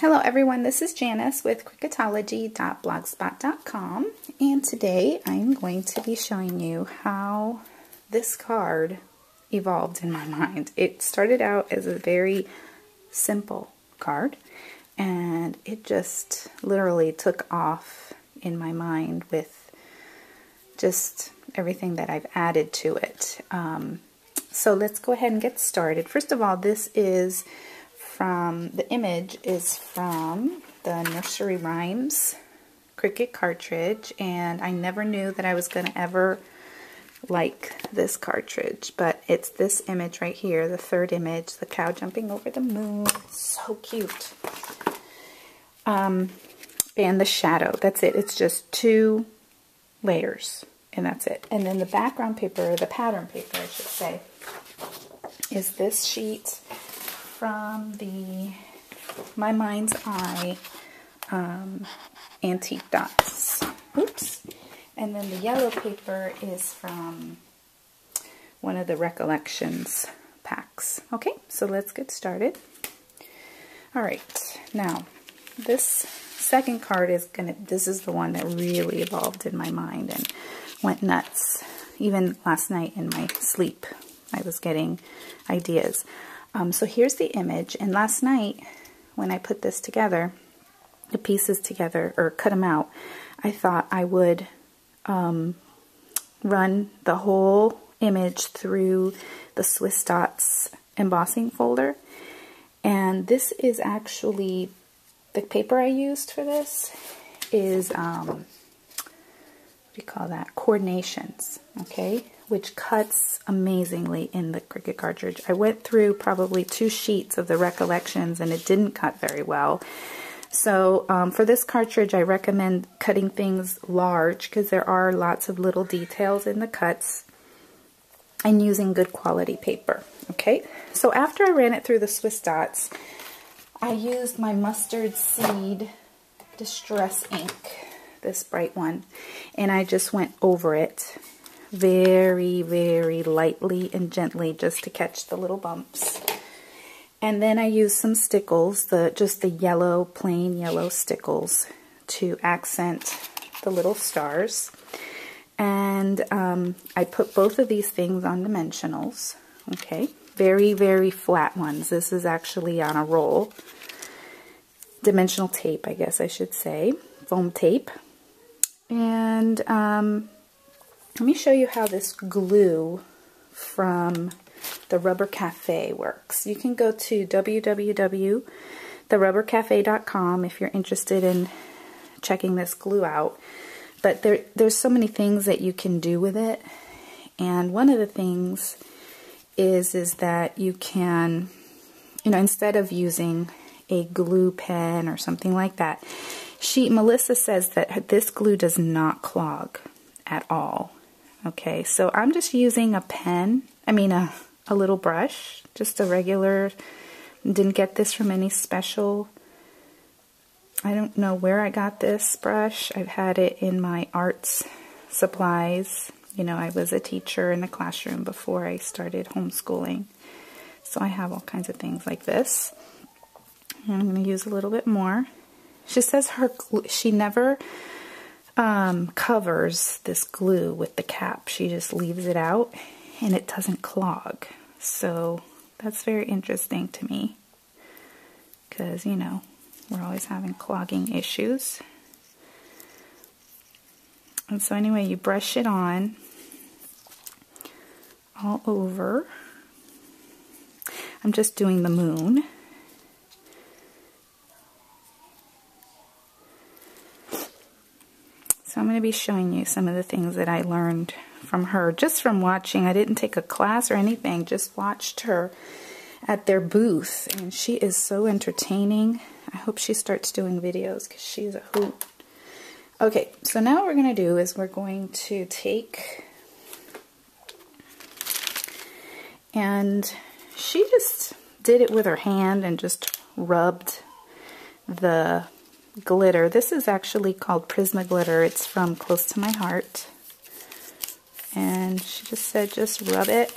Hello everyone, this is Janice with Cricketology.blogspot.com and today I'm going to be showing you how this card evolved in my mind. It started out as a very simple card and it just literally took off in my mind with just everything that I've added to it. Um, so let's go ahead and get started. First of all, this is from, the image is from the Nursery Rhymes Cricut cartridge, and I never knew that I was going to ever like this cartridge, but it's this image right here, the third image, the cow jumping over the moon. So cute. Um, and the shadow, that's it. It's just two layers, and that's it. And then the background paper, the pattern paper, I should say, is this sheet from the My Mind's Eye um, Antique Dots. Oops. And then the yellow paper is from one of the Recollections packs. Okay, so let's get started. All right, now this second card is gonna, this is the one that really evolved in my mind and went nuts. Even last night in my sleep, I was getting ideas. Um, so here's the image, and last night when I put this together, the pieces together, or cut them out, I thought I would um, run the whole image through the Swiss Dots embossing folder. And this is actually, the paper I used for this is, um, what do you call that, coordinations, okay? Which cuts amazingly in the Cricut cartridge. I went through probably two sheets of the Recollections and it didn't cut very well. So um, for this cartridge, I recommend cutting things large because there are lots of little details in the cuts and using good quality paper. Okay, so after I ran it through the Swiss Dots, I used my mustard seed distress ink, this bright one, and I just went over it very, very lightly and gently just to catch the little bumps. And then I use some stickles, the just the yellow, plain yellow stickles to accent the little stars. And um, I put both of these things on dimensionals, okay? Very, very flat ones. This is actually on a roll. Dimensional tape, I guess I should say. Foam tape. And um, let me show you how this glue from the Rubber Cafe works. You can go to www.therubbercafe.com if you're interested in checking this glue out. But there, there's so many things that you can do with it. And one of the things is, is that you can, you know, instead of using a glue pen or something like that, she, Melissa says that this glue does not clog at all. Okay, so I'm just using a pen, I mean a, a little brush, just a regular, didn't get this from any special, I don't know where I got this brush. I've had it in my arts supplies. You know, I was a teacher in the classroom before I started homeschooling. So I have all kinds of things like this. And I'm going to use a little bit more. She says her she never um, covers this glue with the cap. She just leaves it out and it doesn't clog. So that's very interesting to me because, you know, we're always having clogging issues. And so anyway, you brush it on all over. I'm just doing the moon. So I'm going to be showing you some of the things that I learned from her just from watching. I didn't take a class or anything, just watched her at their booth. And she is so entertaining. I hope she starts doing videos because she's a hoot. Okay, so now what we're going to do is we're going to take and she just did it with her hand and just rubbed the glitter. This is actually called Prisma Glitter. It's from Close to My Heart. And she just said just rub it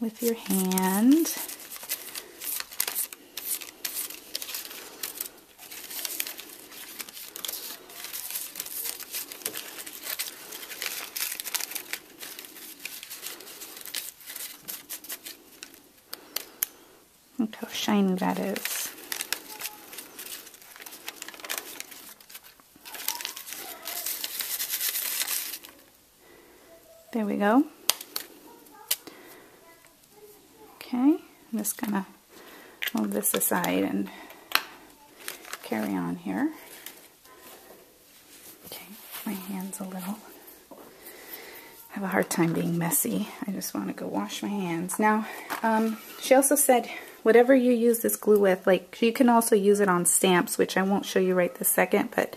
with your hand. Look how shiny that is. There we go. Okay, I'm just gonna move this aside and carry on here. Okay, my hand's a little I have a hard time being messy. I just want to go wash my hands. Now, um, she also said whatever you use this glue with, like you can also use it on stamps, which I won't show you right this second, but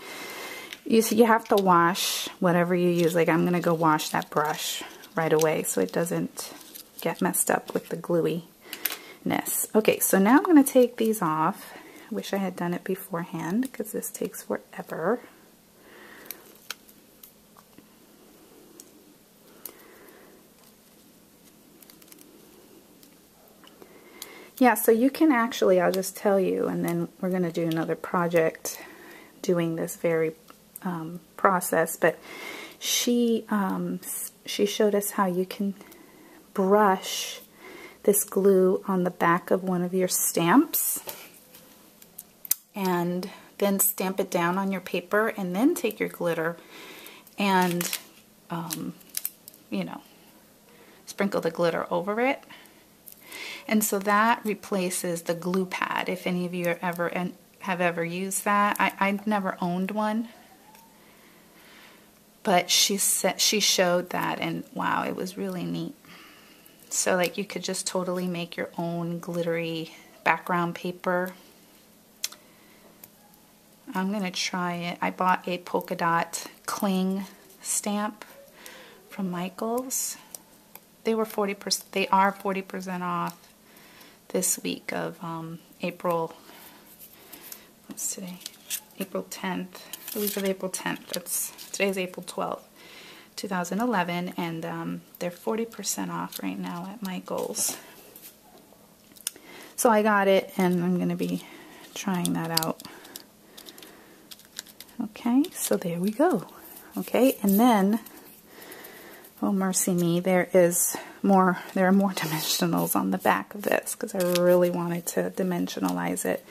you, you have to wash whatever you use. Like I'm going to go wash that brush right away so it doesn't get messed up with the gluiness. Okay, so now I'm going to take these off. I wish I had done it beforehand because this takes forever. Yeah, so you can actually, I'll just tell you, and then we're going to do another project doing this very um, process, but she, um, she showed us how you can brush this glue on the back of one of your stamps and then stamp it down on your paper and then take your glitter and, um, you know, sprinkle the glitter over it and so that replaces the glue pad, if any of you ever and have ever used that. I, I never owned one. But she said she showed that and wow, it was really neat. So like you could just totally make your own glittery background paper. I'm going to try it. I bought a polka dot cling stamp from Michaels. They were 40%, they are 40% off this week of um, April, what's today? April 10th, the week of April 10th. That's Today's April 12th, 2011, and um, they're 40% off right now at Michael's. So I got it, and I'm going to be trying that out. Okay, so there we go. Okay, and then Oh, mercy me, there is more, there are more dimensionals on the back of this because I really wanted to dimensionalize it.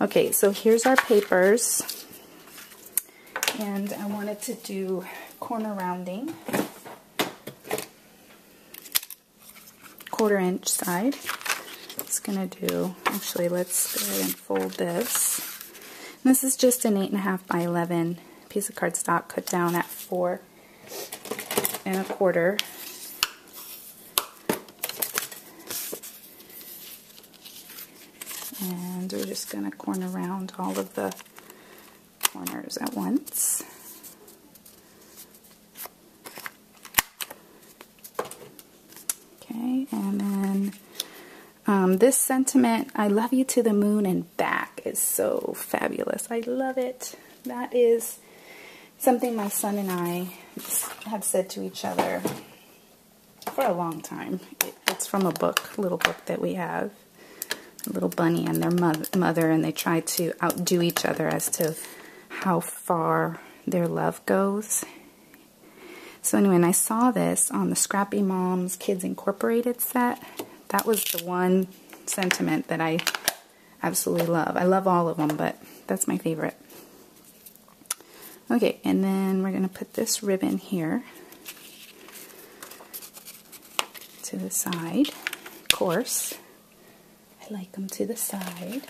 Okay, so here's our papers. And I wanted to do corner rounding. Quarter inch side. It's to do, actually let's go ahead and fold this. And this is just an 8.5 by 11 piece of cardstock cut down at 4 and a quarter. And we're just to corner round all of the corners at once. Okay, and then um, this sentiment, I love you to the moon and back, is so fabulous. I love it. That is something my son and I have said to each other for a long time. It, it's from a book, little book that we have. A little bunny and their mother, and they try to outdo each other as to how far their love goes. So anyway, and I saw this on the Scrappy Moms Kids Incorporated set. That was the one sentiment that I absolutely love. I love all of them, but that's my favorite. Okay, and then we're going to put this ribbon here to the side. Of course, I like them to the side.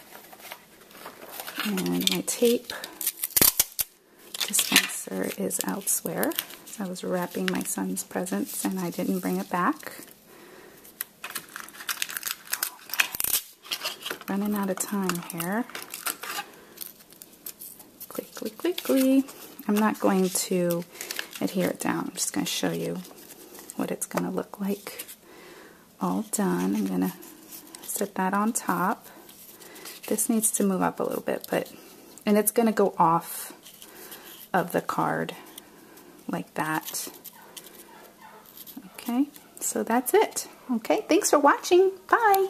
And my tape dispenser is elsewhere. So I was wrapping my son's presents and I didn't bring it back. Running out of time here. Quickly, quickly. I'm not going to adhere it down. I'm just going to show you what it's going to look like all done. I'm going to set that on top. This needs to move up a little bit, but and it's going to go off of the card like that. Okay, so that's it. Okay, thanks for watching. Bye.